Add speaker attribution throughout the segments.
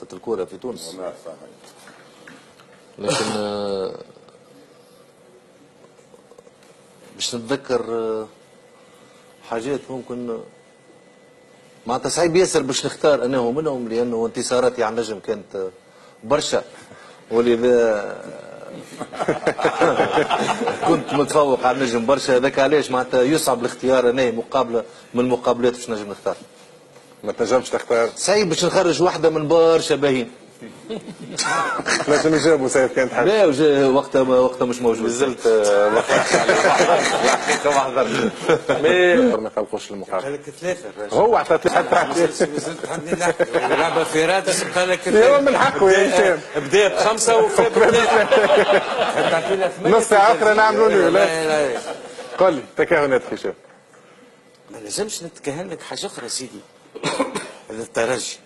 Speaker 1: خط الكورة في تونس.
Speaker 2: ما.
Speaker 1: لكن آه، باش نتذكر آه، حاجات ممكن آه، معناتها صعيب ياسر باش نختار أنا ومنهم لأنه انتصاراتي على النجم كانت برشا. ولذا كنت متفوق على النجم برشا. هذاك علاش؟ معناتها يصعب الاختيار أنا مقابلة من المقابلات باش نجم نختار.
Speaker 2: ما تنجمش تختار.
Speaker 1: صعيب باش نخرج واحدة من برشا باهين
Speaker 2: لازم يجاوبوا سيد كانت حاجة
Speaker 1: لا وجا- وقتها وقتها مش موجود.
Speaker 2: نزلت آه، ما عليه محضر مي ما خلقوش المقابله
Speaker 3: قال لك ثلاثة الرجل
Speaker 2: هو اعطى حتى
Speaker 3: زلت عندي لعبة في رادس قال لك
Speaker 2: يا من حقه يا هشام.
Speaker 3: بدا بخمسة وفات ثمانية
Speaker 2: نص ساعة أخرى نعملوا له لا
Speaker 3: لا لا.
Speaker 2: قل لي تكهنات هشام.
Speaker 3: ما لازمش نتكهن لك حاجة أخرى سيدي. الترجي.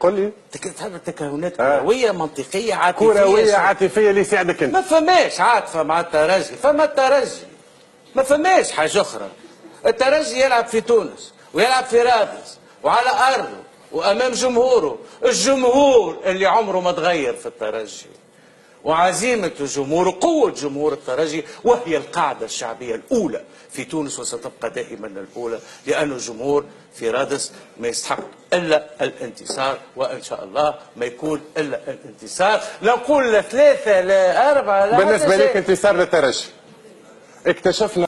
Speaker 2: قل لي.
Speaker 3: تحب التكهنات
Speaker 2: آه.
Speaker 3: كروية منطقية عاطفية
Speaker 2: كروية
Speaker 3: شو-
Speaker 2: عاطفية اللي يساعدك أنت.
Speaker 3: ما فماش عاطفة مع الترجي. فما الترجي. ما فماش حاجة أخرى. الترجي يلعب في تونس ويلعب في رادس وعلى أرضه وأمام جمهوره. الجمهور اللي عمره ما تغير في الترجي. وعزيمة الجمهور وقوة جمهور الترجي وهي القاعدة الشعبية الأولى في تونس وستبقى دائما الأولى لأن الجمهور في رادس ما يستحق إلا الانتصار وإن شاء الله ما يكون إلا الانتصار لا نقول لا ثلاثة لا أربعة لا
Speaker 2: بالنسبة لك. انتصار للترجي اكتشفنا